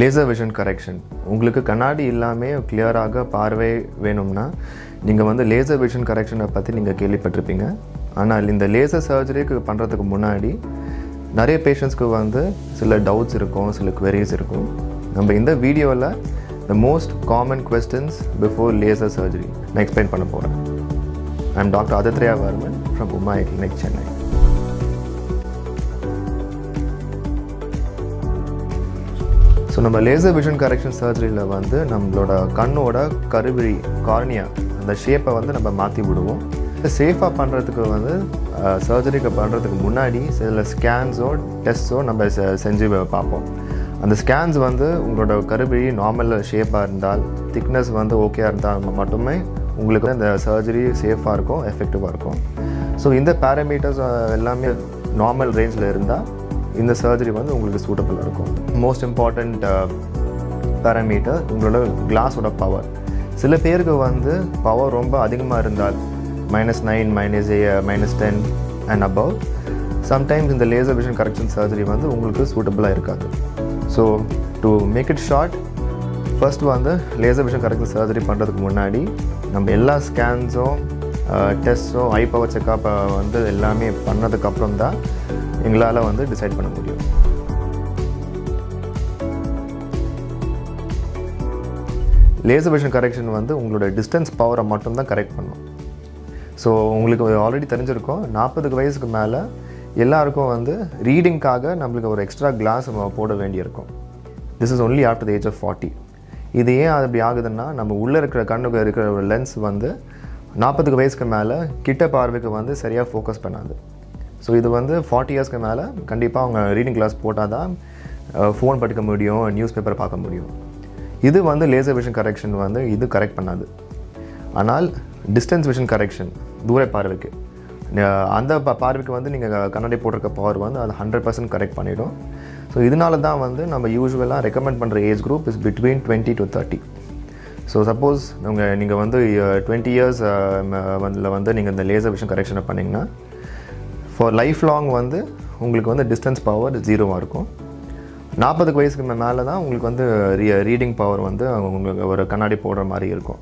Laser vision correction உங்களுக்கு கண்ணாடி இல்லாமல் கிளியராக பார்வை வேணும்னா நீங்கள் வந்து லேசர் விஷன் கரெக்ஷனை பற்றி நீங்கள் கேள்விப்பட்டிருப்பீங்க. ஆனால் இந்த லேசர் சர்ஜரிக்கு பண்ணுறதுக்கு முன்னாடி நிறைய பேஷண்ட்ஸ்க்கு வந்து சில டவுட்ஸ் இருக்கும் சில queries இருக்கும். நம்ம இந்த வீடியோவில் the most common questions before laser surgery நான் எக்ஸ்பிளைன் பண்ண போகிறேன் I am doctor Aditya Varman from Uma clinic Chennai so நம்ம லேசர் விஷன் கரெக்ஷன் சர்ஜரியில் வந்து நம்மளோட கண்ணோட கருவிழி கார்னியா அந்த ஷேப்பை வந்து நம்ம மாற்றி விடுவோம். சேஃபாக பண்ணுறதுக்கு வந்து சர்ஜரிக்கு பண்ணுறதுக்கு முன்னாடி சில ஸ்கேன்ஸோ டெஸ்ட்டோ நம்ம செ- செஞ்சு பார்ப்போம். அந்த ஸ்கேன்ஸ் வந்து உங்களோட கருவிழி நார்மல் ஷேப்பாக இருந்தால் திக்னஸ் வந்து ஓகேயாக இருந்தால் மட்டுமே உங்களுக்கு இந்த சர்ஜரி சேஃபாக இருக்கும் எஃபெக்டிவாக இருக்கும். ஸோ இந்த பேராமீட்டர்ஸ் எல்லாமே நார்மல் ரேஞ்சில் இருந்தால் இந்த சர்ஜரி வந்து உங்களுக்கு சூட்டபுளாக இருக்கும். மோஸ்ட் இம்பார்ட்டண்ட் பேராமீட்டர் உங்களோட கிளாஸோட பவர் சில பேருக்கு வந்து பவர் ரொம்ப அதிகமாக இருந்தால் minus nine minus eight minus ten and above sometimes இந்த லேசர் விஷன் கரெக்ஷன் சர்ஜரி வந்து உங்களுக்கு சூட்டபுளாக இருக்காது. So to make it short first வந்து லேசர் விஷன் கரெக்ஷன் சர்ஜரி பண்ணுறதுக்கு முன்னாடி நம்ம எல்லா ஸ்கேன்ஸும் டெஸ்ட்டும் ஐ பவர் செக்கப் வந்து எல்லாமே பண்ணதுக்கப்புறம் தான் எங்களால் வந்து டிசைட் பண்ண முடியும். லேசர் விஷன் கரெக்ஷன் வந்து உங்களோட டிஸ்டன்ஸ் பவரை மட்டும்தான் கரெக்ட் பண்ணும். ஸோ உங்களுக்கு ஆல்ரெடி தெரிஞ்சிருக்கும் நாற்பதுக்கு வயசுக்கு மேலே எல்லாருக்கும் வந்து ரீடிங்க்காக நம்மளுக்கு ஒரு எக்ஸ்ட்ரா கிளாஸ் போட வேண்டியிருக்கும். This is only after the age of forty இது ஏன் அது அப்படி ஆகுதுன்னா நம்ம உள்ளே இருக்கிற கண்ணுக்கு இருக்கிற ஒரு லென்ஸ் வந்து நாற்பதுக்கு வயசுக்கு மேலே கிட்ட பார்வைக்கு வந்து சரியாக ஃபோக்கஸ் பண்ணாது. ஸோ இது வந்து ஃபார்ட்டி இயர்ஸ்க்கு மேலே கண்டிப்பாக அவங்க ரீடிங் கிளாஸ் போட்டால் தான் ஃபோன் படிக்க முடியும் நியூஸ் பேப்பர் பார்க்க முடியும். இது வந்து லேசர் விஷன் கரெக்ஷன் வந்து இது கரெக்ட் பண்ணாது. ஆனால் டிஸ்டன்ஸ் விஷன் கரெக்ஷன் தூர பார்வைக்கு. அந்த ப பார்வைக்கு வந்து நீங்கள் கண்ணாடி போட்டிருக்க பவர் வந்து அது ஹண்ட்ரட் பர்சன்ட் கரெக்ட் பண்ணிடும். ஸோ இதனால தான் வந்து நம்ம யூஸ்வலாக ரெக்கமெண்ட் பண்ணுற age group is between twenty to thirty so suppose உங்கள் நீங்கள் வந்து டுவெண்ட்டி இயர்ஸ் வந்து வந்து நீங்கள் இந்த லேசர் விஷன் கரெக்ஷனை பண்ணிங்கன்னா ஃபார் லைஃப் லாங் வந்து உங்களுக்கு வந்து டிஸ்டன்ஸ் பவர் ஜீரோவாக இருக்கும். நாற்பதுக்கு வயசுக்கு மேலே தான் உங்களுக்கு வந்து ரீ ரீடிங் பவர் வந்து உங்களுக்கு ஒரு கண்ணாடி போடுற மாதிரி இருக்கும்.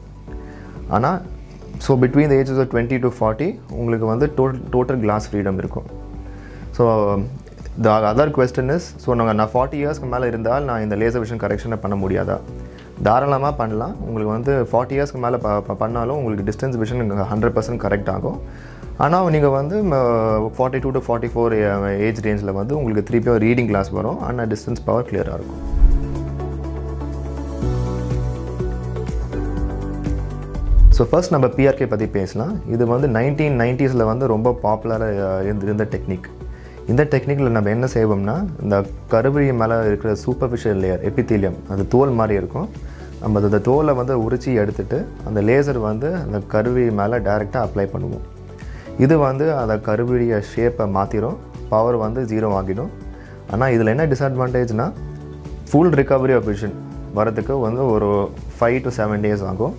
ஆனால் so between the ages of twenty to forty உங்களுக்கு வந்து டோட்டல் டோட்டல் கிளாஸ் ஃப்ரீடம் இருக்கும். So the other question is so நாங்கள் நான் ஃபார்ட்டி இயர்ஸ்க்கு மேலே இருந்தால் நான் இந்த லேசர் விஷன் கரெக்ஷனை பண்ண முடியாதா? தாராளமாக பண்ணலாம். உங்களுக்கு வந்து ஃபார்ட்டி இயர்ஸ்க்கு மேலே ப- பண்ணாலும் உங்களுக்கு distance vision hundred percent correct ஆகும். ஆனால் நீங்கள் வந்து forty two to forty four age ரேஞ்சில் வந்து உங்களுக்கு திருப்பியும் ரீடிங் கிளாஸ் வரும். ஆனால் டிஸ்டன்ஸ் பவர் கிளியராக இருக்கும். ஸோ ஃபர்ஸ்ட் நம்ம பிஆர்கே பற்றி பேசலாம். இது வந்து நைன்டீன் நைன்ட்டீஸில் வந்து ரொம்ப பாப்புலராக இருந்து இருந்த டெக்னிக் இந்த டெக்னிக்கில் நம்ம என்ன செய்வோம்னா இந்த கருவிழி மேலே இருக்கிற சூப்பர்ஃபிஷியல் லேயர் எபித்தீலியம் அது தோல் மாதிரி இருக்கும். நம்ம அந்த தோலை வந்து உரிச்சி எடுத்துகிட்டு அந்த லேசர் வந்து அந்த கருவி மேலே டைரெக்டாக அப்ளை பண்ணுவோம். இது வந்து அந்த கருவிடைய ஷேப்பை மாற்றிடும் பவர் வந்து ஜீரோ ஆகிடும். ஆனால் இதில் என்ன டிஸ்அட்வான்டேஜ்னால் ஃபுல் ரிகவரி ஆஃப் விஷன் வரதுக்கு வந்து ஒரு ஃபைவ் டு செவன் டேஸ் ஆகும்.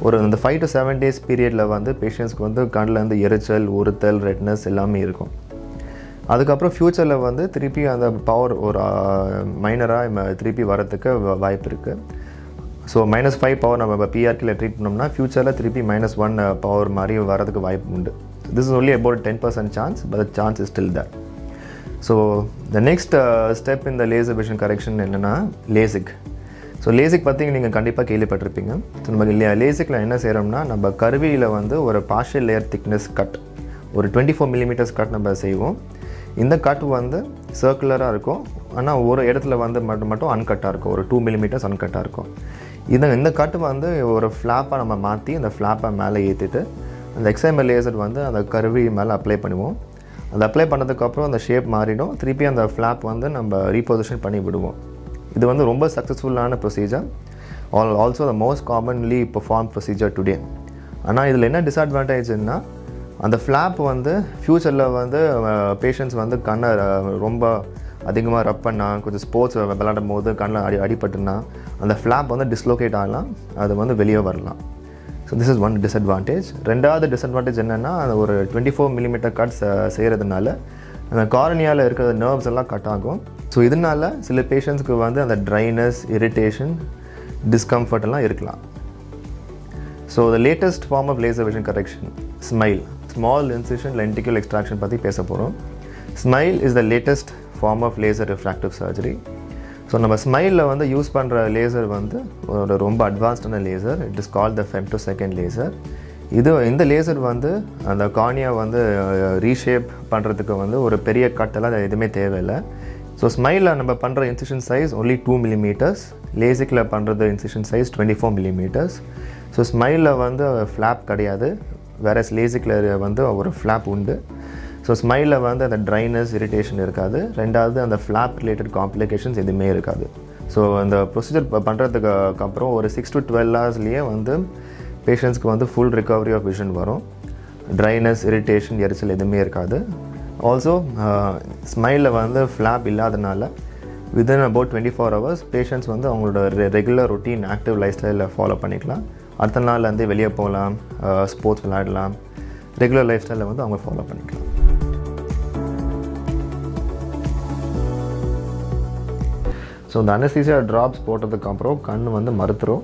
ஒரு அந்த ஃபைவ் டு செவன் டேஸ் பீரியடில் வந்து பேஷண்ட்ஸ்க்கு வந்து கண்லேருந்து எரிச்சல் உறுத்தல் ரெட்னஸ் எல்லாமே இருக்கும். அதுக்கப்புறம் ஃப்யூச்சரில் வந்து திருப்பி அந்த பவர் ஒரு மைனராக திருப்பி வரத்துக்கு வ- வாய்ப்பு இருக்குது ஸோ மைனஸ் ஃபைவ் பவர் நம்ம பிஆர்கில் ட்ரீட் பண்ணோம்னா ஃப்யூச்சரில் திருப்பி மைனஸ் ஒன் பவர் மாதிரி வரதுக்கு வாய்ப்பு உண்டு. This is only about ten percent chance but chance is still there. So the next step இந்த லேசர் விஷன் கரெக்ஷன் என்னென்னா லேசிக் ஸோ லேசிக் பற்றி நீங்கள் கண்டிப்பாக கேள்விப்பட்டிருப்பீங்க. ஸோ நம்ம லேசிக்கில் என்ன செய்கிறோம்னா நம்ம கருவியில் வந்து ஒரு பார்ஷியல் லேயர் திக்னஸ் கட் ஒரு டுவெண்ட்டி ஃபோர் மில்லிமீட்டர்ஸ் கட் நம்ம செய்வோம். இந்த கட் வந்து சர்க்குலராக இருக்கும். ஆனால் ஒரு இடத்துல வந்து மட்டும் மட்டும் அன்கட்டாக இருக்கும். ஒரு டூ மில்லிமீட்டர்ஸ் அன்கட்டாக இருக்கும். இந்த இந்த கட் வந்து ஒரு ஃப்ளாப்பாக நம்ம மாற்றி அந்த ஃப்ளாப்பை மேலே ஏற்றிட்டு அந்த எக்ஸாம்பிள் லேசர் வந்து அந்த கருவி மேலே அப்ளை பண்ணுவோம். அந்த அப்ளை பண்ணதுக்கப்புறம் அந்த ஷேப் மாறிடும். திருப்பி அந்த ஃப்ளாப் வந்து நம்ம ரீபொசிஷன் பண்ணி விடுவோம். இது வந்து ரொம்ப சக்ஸஸ்ஃபுல்லான procedure all also the most commonly perform procedure today ஆனால் இதில் என்ன டிஸ்அட்வான்டேஜ்னா அந்த ஃப்ளாப் வந்து ஃப்யூச்சரில் வந்து பேஷண்ட்ஸ் வந்து கண்ணை ரொம்ப அதிகமாக ரப் பண்ணால் கொஞ்சம் ஸ்போர்ட்ஸ் விளாடும் போது கண்ணில் அடி அடிபட்டுனா அந்த ஃப்ளாப் வந்து டிஸ்லோகேட் ஆகலாம். அது வந்து வெளியே வரலாம். So this is one disadvantage ரெண்டாவது டிஸ்அட்வான்டேஜ் என்னென்னா அந்த ஒரு டுவெண்ட்டி ஃபோர் மில்லிமீட்டர் கட்ஸ் செய்கிறதுனால அந்த காரணியால் இருக்கிற நர்வ்ஸ் எல்லாம் கட் ஆகும். ஸோ இதனால சில பேஷண்ட்ஸ்க்கு வந்து அந்த ட்ரைனஸ் இரிட்டேஷன் டிஸ்கம்ஃபர்ட் எல்லாம் இருக்கலாம். So the latest form of laser vision correction SMILE small incision lenticule extraction பற்றி பேச போகிறோம் SMILE is the latest form of laser refractive surgery so நம்ம ஸ்மைலில் வந்து யூஸ் பண்ணுற லேசர் வந்து ஒரு ரொம்ப அட்வான்ஸ்டான laser it is call the femtosecond laser இது இந்த லேசர் வந்து அந்த கார்னியா வந்து ரீஷேப் பண்ணுறதுக்கு வந்து ஒரு பெரிய கட்டெல்லாம் எதுவுமே தேவையில்லை. ஸோ ஸ்மைலில் நம்ம பண்ணுற incision size only two millimetres லேசிக்கில் பண்ணுறது incision size twenty four millimetres so ஸ்மைலில் வந்து ஃப்ளாப் கிடையாது. வேற லேசிக்கில் வந்து ஒரு ஃப்ளாப் உண்டு. ஸோ ஸ்மைலில் வந்து அந்த ட்ரைனஸ் இரிட்டேஷன் இருக்காது. ரெண்டாவது அந்த ஃப்ளாப் ரிலேட்டட் காம்ப்ளிகேஷன்ஸ் எதுவுமே இருக்காது. ஸோ அந்த ப்ரொசீஜர் பண்ணுறதுக்கு அப்புறம் ஒரு சிக்ஸ் டு டுவெல் ஹவர்ஸ்லேயே வந்து பேஷண்ட்ஸ்க்கு வந்து ஃபுல் ரிகவரி ஆஃப் விஷன் வரும். ட்ரைனஸ் இரிட்டேஷன் எரிச்சல் எதுவுமே இருக்காது. ஆல்சோ ஸ்மைலில் வந்து ஃப்ளாப் இல்லாதனால within about twenty four hours patients வந்து அவங்களோட ரெகுலர் ரொட்டீன் ஆக்டிவ் லைஃப் ஸ்டைலில் ஃபாலோ பண்ணிக்கலாம். அடுத்த நாள்லேருந்து வெளியே போகலாம் ஸ்போர்ட்ஸ் விளையாடலாம். ரெகுலர் லைஃப் ஸ்டைலில் வந்து அவங்க ஃபாலோ பண்ணிக்கலாம். ஸோ இந்த அனஸ்தீசியா ட்ராப்ஸ் போட்டதுக்கப்புறம் கண் வந்து மறுத்துரும்.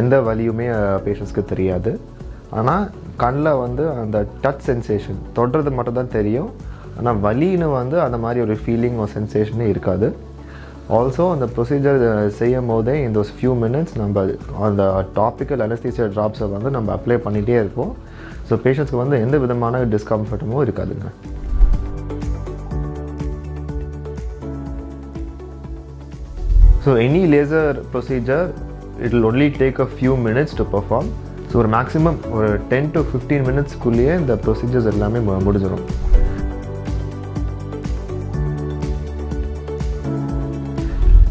எந்த வலியுமே பேஷண்ட்ஸ்க்கு தெரியாது. ஆனால் கண்ணில் வந்து அந்த டச் சென்சேஷன் தொடுறது மட்டும்தான் தெரியும். ஆனால் வலின்னு வந்து அந்த மாதிரி ஒரு ஃபீலிங் ஒரு சென்சேஷனே இருக்காது. ஆல்சோ அந்த ப்ரொசீஜர் செய்யும் போதே இந்த ஒரு ஃபியூ மினிட்ஸ் நம்ம அந்த டாப்பிக்கல் அனஸ்தீசியா ட்ராப்ஸை வந்து நம்ம அப்ளை பண்ணிகிட்டே இருப்போம். ஸோ பேஷண்ட்ஸ்க்கு வந்து எந்த விதமான டிஸ்கம்ஃபர்ட்டுமோ இருக்காதுங்க. So any laser procedure it will only take a few minutes to perform so ஒரு மேக்ஸிமம் ஒரு டென் டு ஃபிஃப்டீன் மினிட்ஸ்க்குள்ளேயே இந்த ப்ரொசீஜர்ஸ் எல்லாமே முடிஞ்சிடும்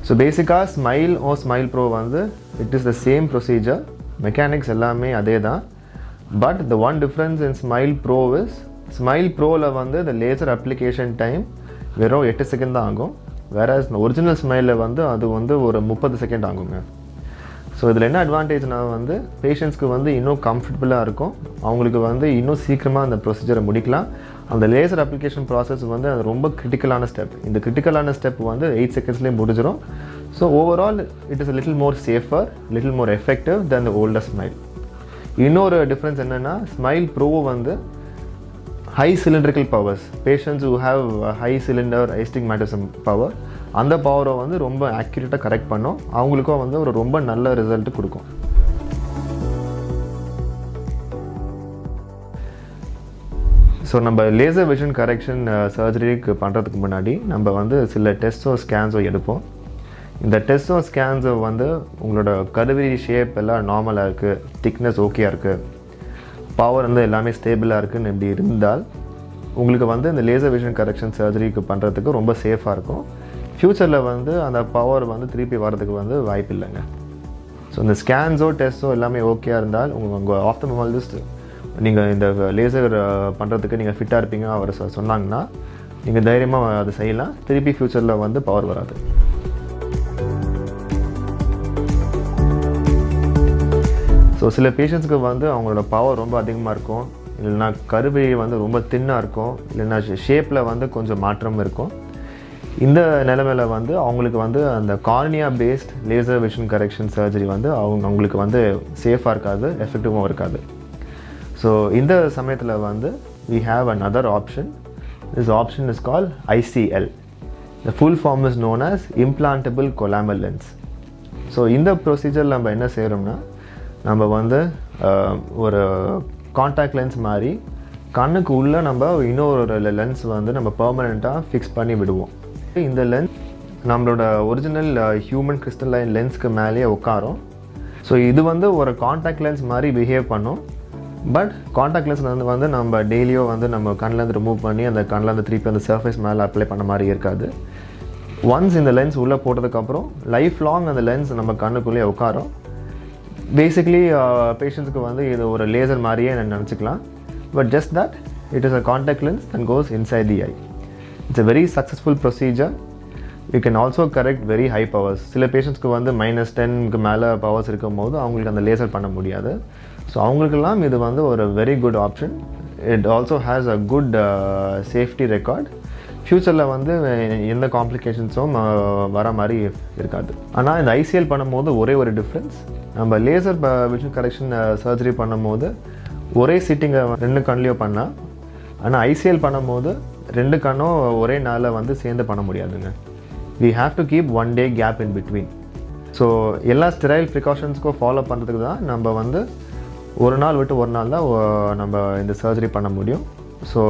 ஸோ பேசிக்காக ஸ்மைல் ஓ ஸ்மைல் ப்ரோ வந்து it is the same procedure mechanics எல்லாமே அதே தான் but the one difference in SMILE pro is SMILE ப்ரோவில் வந்து இந்த லேசர் அப்ளிகேஷன் டைம் வெறும் எட்டு செகண்ட் தான் ஆகும். வேற ஒரிஜினல் ஸ்மைலில் வந்து அது வந்து ஒரு முப்பது செகண்ட் ஆகுங்க. ஸோ இதில் என்ன அட்வான்டேஜ்னால் வந்து பேஷண்ட்ஸ்க்கு வந்து இன்னும் கம்ஃபர்டபுளாக இருக்கும். அவங்களுக்கு வந்து இன்னும் சீக்கிரமாக அந்த ப்ரொசீஜரை முடிக்கலாம். அந்த லேசர் அப்ளிகேஷன் ப்ராசஸ் வந்து அது ரொம்ப கிரிட்டிக்கலான ஸ்டெப் இந்த கிரிட்டிக்கலான ஸ்டெப் வந்து எயிட் செகண்ட்ஸ்லேயே முடிஞ்சிடும் so overall it is little more safer little more effective then the older SMILE இன்னொரு டிஃப்ரென்ஸ் என்னென்னா ஸ்மைல் ப்ரோ வந்து high cylindrical powers patients who have high cylinder astigmatism power அந்த பவரை வந்து ரொம்ப ஆக்யூரேட்டாக கரெக்ட் பண்ணும். அவங்களுக்கும் வந்து ஒரு ரொம்ப நல்ல ரிசல்ட் கொடுக்கும். ஸோ நம்ம லேசர் விஷன் கரெக்ஷன் சர்ஜரிக்கு பண்ணுறதுக்கு முன்னாடி நம்ம வந்து சில டெஸ்ட்டோ ஸ்கேன்ஸோ எடுப்போம். இந்த டெஸ்ட்டோ ஸ்கேன்ஸை வந்து உங்களோட கருவி ஷேப் எல்லாம் நார்மலாக இருக்குது திக்னஸ் ஓகேயாக இருக்குது பவர் வந்து எல்லாமே ஸ்டேபிளாக இருக்குதுன்னு இப்படி இருந்தால் உங்களுக்கு வந்து இந்த லேசர் விஷன் கரெக்ஷன் சர்ஜரிக்கு பண்ணுறதுக்கு ரொம்ப சேஃபாக இருக்கும். ஃப்யூச்சரில் வந்து அந்த பவர் வந்து திருப்பி வர்றதுக்கு வந்து வாய்ப்பு இல்லைங்க. ஸோ இந்த ஸ்கேன்ஸோ டெஸ்ட்டோ எல்லாமே ஓகேயாக இருந்தால் உங்கள் உங்கள் ஆப்தமாலஜிஸ்ட் நீங்கள் இந்த லேசர் பண்ணுறதுக்கு நீங்கள் ஃபிட்டாக இருப்பீங்க அவர் சொன்னாங்கன்னா நீங்கள் தைரியமாக அதை செய்யலாம். திருப்பி ஃப்யூச்சரில் வந்து பவர் வராது. ஸோ சில பேஷண்ட்ஸ்க்கு வந்து அவங்களோட பவர் ரொம்ப அதிகமாக இருக்கும். இல்லைன்னா கருவை வந்து ரொம்ப தின்னாக இருக்கும். இல்லைன்னா ஷேப்பில் வந்து கொஞ்சம் மாற்றம் இருக்கும். இந்த நிலமையில வந்து அவங்களுக்கு வந்து அந்த cornea based laser vision correction surgery வந்து அவங்க அவங்களுக்கு வந்து சேஃபாக இருக்காது எஃபெக்டிவாகவும் இருக்காது. ஸோ இந்த சமயத்தில் வந்து we have another option this option is call ICL the full form is known as implantable collamer lens so இந்த ப்ரொசீஜர் நம்ம என்ன செய்கிறோம்னா நம்ம வந்து ஒரு காண்டாக்ட் லென்ஸ் மாதிரி கண்ணுக்கு உள்ளே நம்ம இன்னொரு லென்ஸ் வந்து நம்ம பர்மனெண்ட்டாக ஃபிக்ஸ் பண்ணி விடுவோம். இந்த லென்ஸ் நம்மளோட ஒரிஜினல் ஹியூமன் லைன் லென்ஸ்க்கு மேலேயே உட்காரும். ஸோ இது வந்து ஒரு காண்டாக்ட் லென்ஸ் மாதிரி பிஹேவ் பண்ணும். பட் காண்டாக்ட் லென்ஸ் வந்து வந்து நம்ம டெய்லியோ வந்து நம்ம கண்ணிலேருந்து ரிமூவ் பண்ணி அந்த கண்ணிலேருந்து திருப்பி அந்த சர்ஃபேஸ் மேலே அப்ளை பண்ண மாதிரி இருக்காது. ஒன்ஸ் இந்த லென்ஸ் உள்ளே போட்டதுக்கப்புறம் லைஃப் லாங் அந்த லென்ஸ் நம்ம கண்ணுக்குள்ளேயே உட்காரும். பேசிக்லி பேஷண்ட்ஸுக்கு uh, வந்து இது ஒரு லேசர் மாதிரியே நினச்சிக்கலாம். But just that it is a contact lens and goes inside the eye it's a very successful procedure you can also correct very high powers சில பேஷண்ட்ஸ்க்கு வந்து மைனஸ் டென்க்கு மேலே பவர்ஸ் இருக்கும் போது அவங்களுக்கு அந்த லேசர் பண்ண முடியாது. ஸோ அவங்களுக்கெல்லாம் இது வந்து ஒரு very good option it also has a good safety record ஃப்யூச்சரில் வந்து எந்த காம்ப்ளிகேஷன்ஸும் வர மாதிரி இருக்காது. ஆனால் இந்த ஐசிஎல் பண்ணும்போது ஒரே ஒரு டிஃப்ரென்ஸ் நம்ம லேசர் விஷன் கரெக்ஷன் சர்ஜரி பண்ணும்போது ஒரே சிட்டிங்கை ரெண்டு கண்லேயும் பண்ணால் ஆனால் ஐசிஎல் பண்ணும்போது ரெண்டு கண்ணும் ஒரே நாளில் வந்து சேர்ந்து பண்ண முடியாதுங்க. We have to keep one day gap in between so எல்லா ஸ்டெரைல் ப்ரிகாஷன்ஸ்க்கும் ஃபாலோ பண்ணுறதுக்கு தான் நம்ம வந்து ஒரு நாள் விட்டு ஒரு நாள் தான் நம்ம இந்த சர்ஜரி பண்ண முடியும். So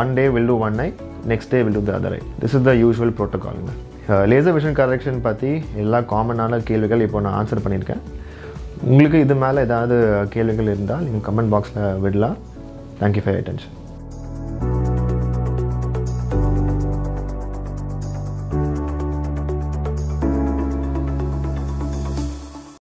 one day will do one eye next day will do the other eye this is the usual ப்ரோட்டோகாலுங்க laser vision correction பற்றி எல்லா காமனான கேள்விகள் இப்போ நான் ஆன்சர் பண்ணியிருக்கேன். உங்களுக்கு இது மேலே ஏதாவது கேள்விகள் இருந்தால் நீங்கள் கமெண்ட் பாக்ஸில் விடலாம். Thank you for attention